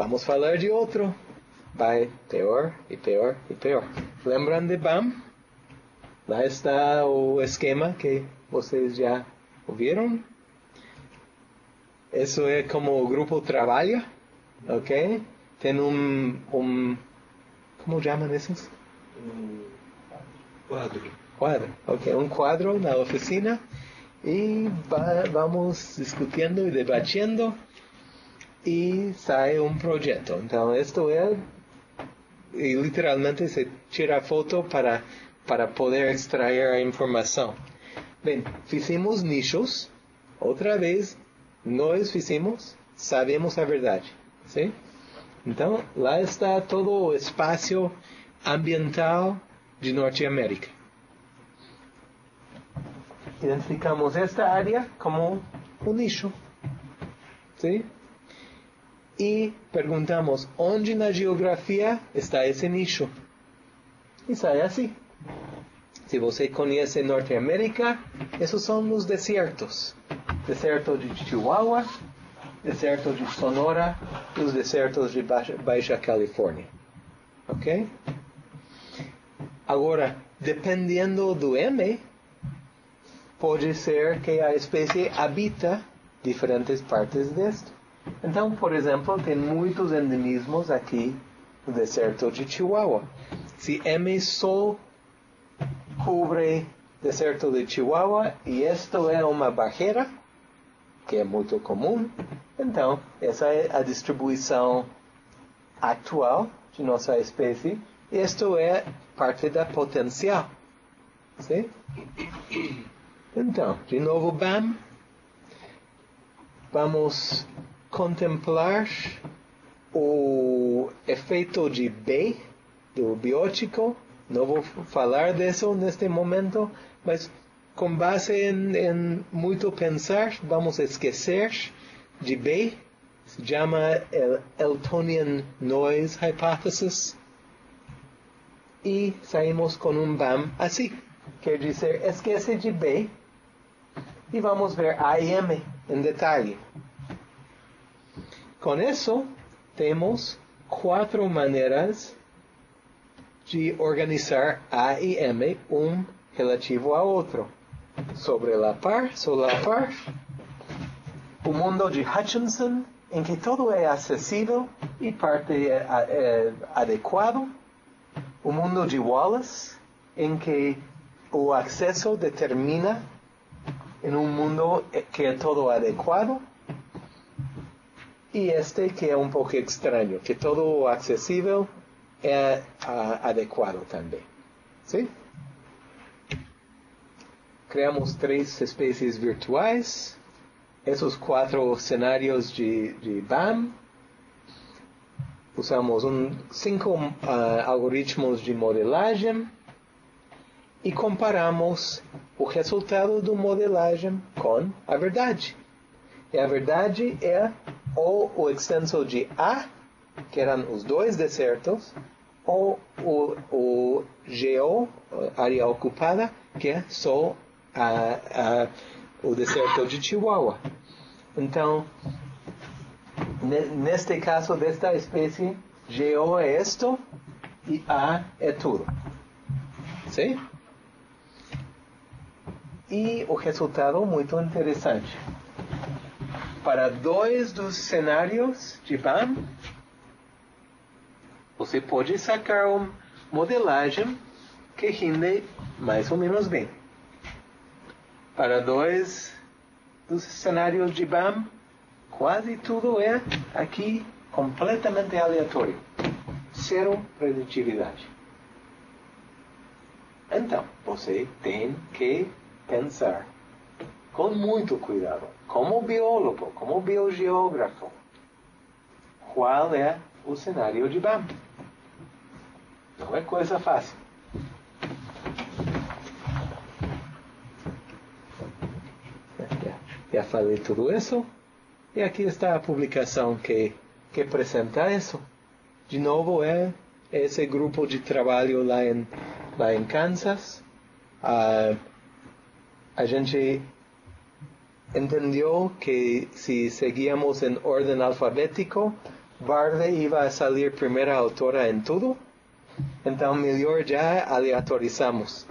vamos falar de outro. Vai pior e pior e pior. Lembram de BAM? Lá está o esquema que vocês já ouviram. Isso é como o grupo trabalha, ok? Tem um, um como chamam esses? Um quadro. Quadro, ok. Um quadro na oficina e va vamos discutindo e debatendo e sai um projeto. Então, isto é, e literalmente se tira foto para, para poder extrair a informação. Bem, fizemos nichos, outra vez, nós fizemos, sabemos a verdade, sim? Então, lá está todo o espaço ambiental de Norte-América. Identificamos esta área como um nicho. ¿Sí? E perguntamos onde na geografia está esse nicho. E sai assim. Se você conhece Norte-América, esses são os desertos. Deserto de Chihuahua, deserto de Sonora e os desertos de Baixa, Baixa Califórnia. Ok? Agora, dependendo do M, pode ser que a espécie habita diferentes partes deste. Então, por exemplo, tem muitos endemismos aqui no deserto de Chihuahua. Se M só cobre deserto de Chihuahua e isto é uma barreira, que é muito comum, então essa é a distribuição atual de nossa espécie. Isto é parte da potencial. Sim? Então, de novo, BAM. Vamos contemplar o efeito de B do biótico. Não vou falar disso neste momento, mas com base em, em muito pensar, vamos esquecer de B. Se chama el Eltonian Noise Hypothesis. E saímos com um BAM assim. Quer dizer, esquece de B e vamos ver A e M em detalhe. Com isso, temos quatro maneiras de organizar A e M, um relativo ao outro. Sobre la par, sobre la par, o mundo de Hutchinson, em que tudo é acessível e parte é, é adequado. O mundo de Wallace, em que o acesso determina em um mundo que é todo adequado e este que é um pouco estranho, que todo é uh, adequado também. Sim? Criamos três espécies virtuais, esses quatro cenários de, de BAM. Usamos um, cinco uh, algoritmos de modelagem e comparamos o resultado do modelagem com a verdade. E a verdade é ou o extenso de A, que eram os dois desertos, ou o, o GO, área ocupada, que é só a, a, o deserto de Chihuahua. Então, neste caso desta espécie, GO é isto e A é tudo. Sim? E o resultado muito interessante. Para dois dos cenários de BAM, você pode sacar uma modelagem que rende mais ou menos bem. Para dois dos cenários de BAM, quase tudo é aqui completamente aleatório. Zero preditividade. Então, você tem que pensar com muito cuidado, como biólogo, como biogeógrafo, qual é o cenário de BAM. Não é coisa fácil. Já falei tudo isso. E aqui está a publicação que, que apresenta isso. De novo, é esse grupo de trabalho lá em, lá em Kansas. Uh, a gente entendeu que se seguíamos em ordem alfabético, Barbie iba a salir primeira autora em tudo, então melhor já aleatorizamos.